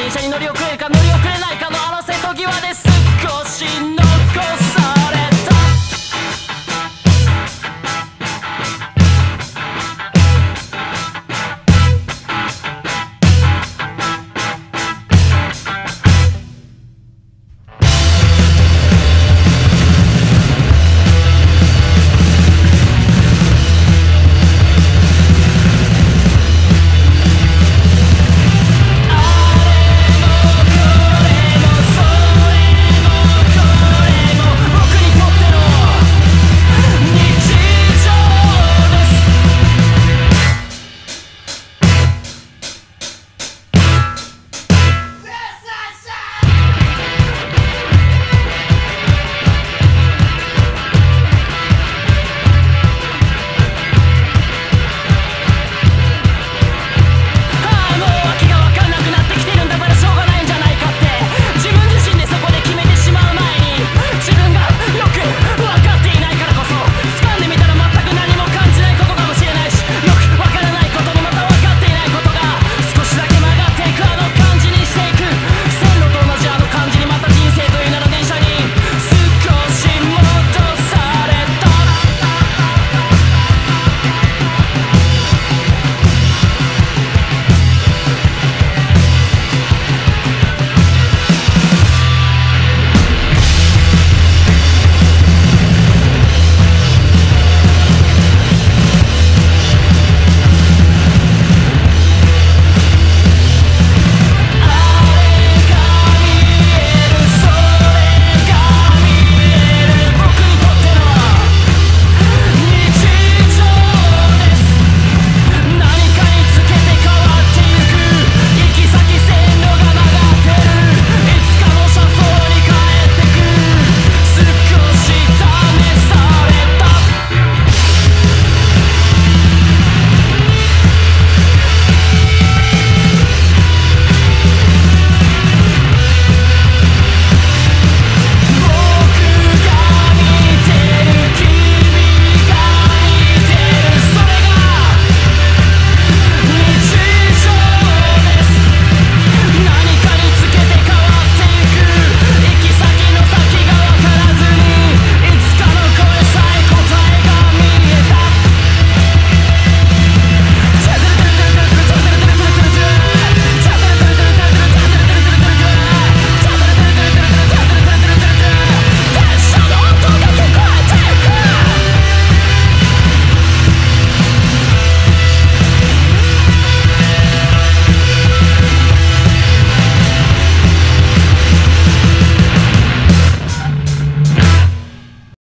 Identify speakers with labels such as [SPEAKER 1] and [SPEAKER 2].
[SPEAKER 1] 電車に乗り遅れるか乗り遅れないかの争いと際で少しの